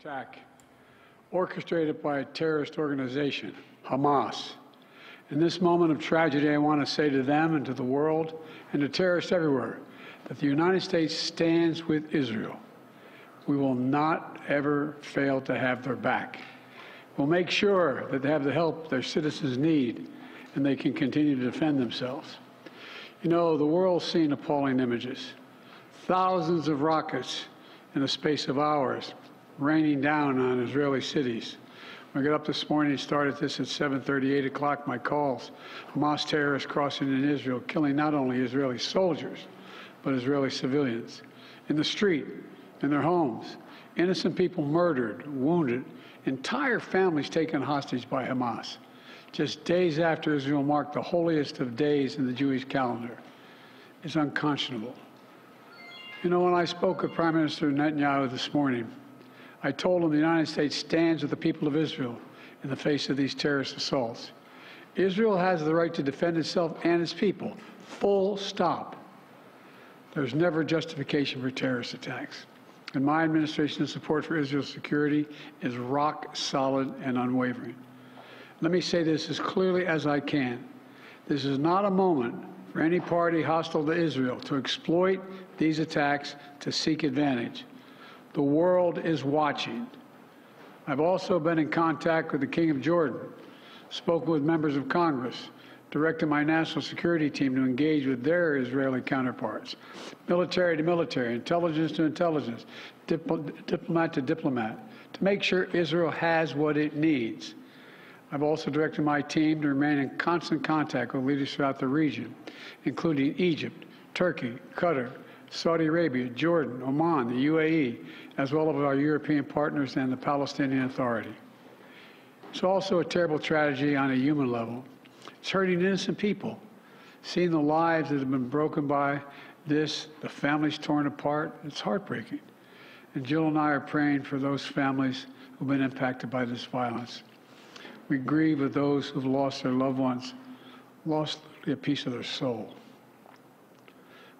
attack orchestrated by a terrorist organization, Hamas. In this moment of tragedy, I want to say to them and to the world and to terrorists everywhere that the United States stands with Israel. We will not ever fail to have their back. We'll make sure that they have the help their citizens need and they can continue to defend themselves. You know, the world's seen appalling images. Thousands of rockets in the space of hours raining down on Israeli cities. When I got up this morning, and started this at 7:30, 8 o'clock. My calls: Hamas terrorists crossing in Israel, killing not only Israeli soldiers, but Israeli civilians in the street, in their homes. Innocent people murdered, wounded, entire families taken hostage by Hamas. Just days after Israel marked the holiest of days in the Jewish calendar. is unconscionable. You know, when I spoke with Prime Minister Netanyahu this morning, I told him the United States stands with the people of Israel in the face of these terrorist assaults. Israel has the right to defend itself and its people, full stop. There's never justification for terrorist attacks. And my administration's support for Israel's security is rock solid and unwavering. Let me say this as clearly as I can. This is not a moment for any party hostile to Israel to exploit these attacks to seek advantage. The world is watching. I've also been in contact with the King of Jordan, spoken with members of Congress, directed my national security team to engage with their Israeli counterparts, military to military, intelligence to intelligence, dipl diplomat to diplomat, to make sure Israel has what it needs. I've also directed my team to remain in constant contact with leaders throughout the region, including Egypt, Turkey, Qatar, Saudi Arabia, Jordan, Oman, the UAE, as well as our European partners and the Palestinian Authority. It's also a terrible tragedy on a human level. It's hurting innocent people. Seeing the lives that have been broken by this, the families torn apart, it's heartbreaking. And Jill and I are praying for those families who've been impacted by this violence. We grieve with those who've lost their loved ones, lost a piece of their soul.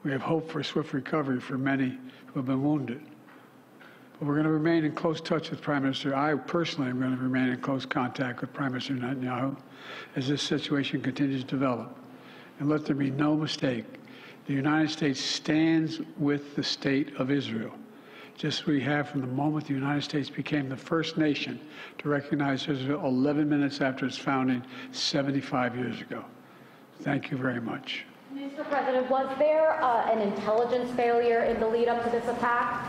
We have hope for swift recovery for many who have been wounded. But we're going to remain in close touch with Prime Minister. I personally am going to remain in close contact with Prime Minister Netanyahu as this situation continues to develop. And let there be no mistake, the United States stands with the state of Israel, just as we have from the moment the United States became the first nation to recognize Israel 11 minutes after its founding 75 years ago. Thank you very much. Mr. President, was there uh, an intelligence failure in the lead up to this attack?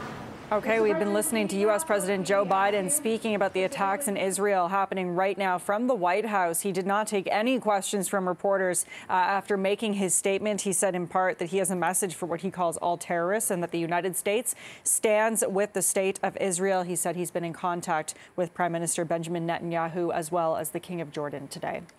Okay, we've been listening to U.S. President Joe Biden speaking about the attacks in Israel happening right now from the White House. He did not take any questions from reporters uh, after making his statement. He said in part that he has a message for what he calls all terrorists and that the United States stands with the state of Israel. He said he's been in contact with Prime Minister Benjamin Netanyahu as well as the King of Jordan today.